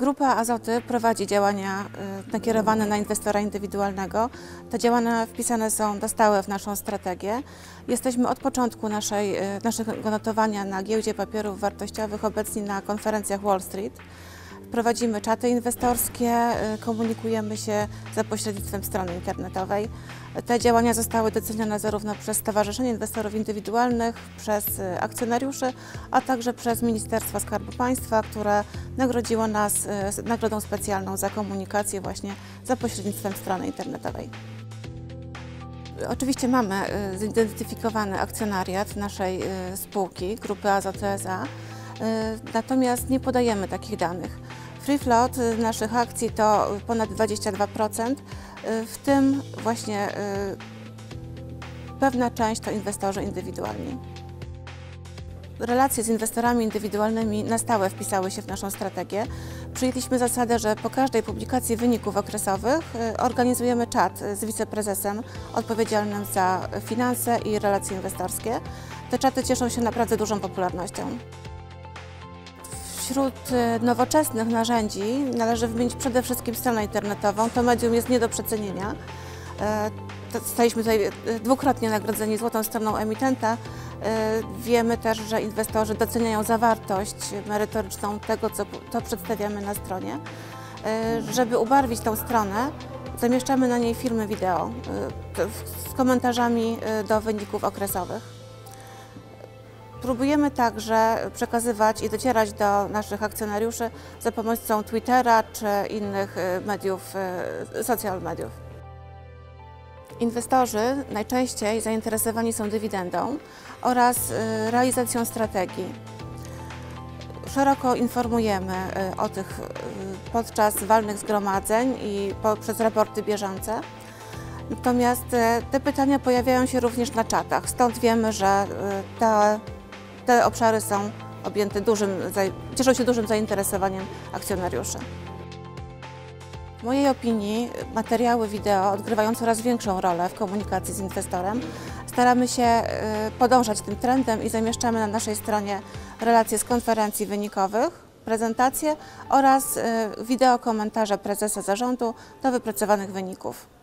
Grupa Azoty prowadzi działania y, nakierowane na inwestora indywidualnego. Te działania wpisane są na stałe w naszą strategię. Jesteśmy od początku naszej, y, naszego notowania na giełdzie papierów wartościowych obecni na konferencjach Wall Street. Prowadzimy czaty inwestorskie, y, komunikujemy się za pośrednictwem strony internetowej. Te działania zostały docenione zarówno przez Stowarzyszenie Inwestorów Indywidualnych, przez y, akcjonariuszy, a także przez Ministerstwo Skarbu Państwa, które nagrodziło nas y, nagrodą specjalną za komunikację właśnie za pośrednictwem strony internetowej. Oczywiście mamy zidentyfikowany akcjonariat naszej spółki, grupy Azot SA, natomiast nie podajemy takich danych. Free float naszych akcji to ponad 22%, w tym właśnie pewna część to inwestorzy indywidualni. Relacje z inwestorami indywidualnymi na stałe wpisały się w naszą strategię. Przyjęliśmy zasadę, że po każdej publikacji wyników okresowych organizujemy czat z wiceprezesem odpowiedzialnym za finanse i relacje inwestorskie. Te czaty cieszą się naprawdę dużą popularnością. Wśród nowoczesnych narzędzi należy wymienić przede wszystkim stronę internetową. To medium jest nie do przecenienia. Zostaliśmy tutaj dwukrotnie nagrodzeni złotą stroną emitenta. Wiemy też, że inwestorzy doceniają zawartość merytoryczną tego, co przedstawiamy na stronie. Żeby ubarwić tą stronę, zamieszczamy na niej filmy wideo z komentarzami do wyników okresowych. Próbujemy także przekazywać i docierać do naszych akcjonariuszy za pomocą Twittera czy innych y, mediów, y, social mediów. Inwestorzy najczęściej zainteresowani są dywidendą oraz y, realizacją strategii. Szeroko informujemy o tych podczas walnych zgromadzeń i poprzez raporty bieżące. Natomiast te pytania pojawiają się również na czatach, stąd wiemy, że te te obszary są objęte dużym, cieszą się dużym zainteresowaniem akcjonariuszy. W mojej opinii materiały wideo odgrywają coraz większą rolę w komunikacji z inwestorem. Staramy się y, podążać tym trendem i zamieszczamy na naszej stronie relacje z konferencji wynikowych, prezentacje oraz y, wideo komentarze prezesa zarządu do wypracowanych wyników.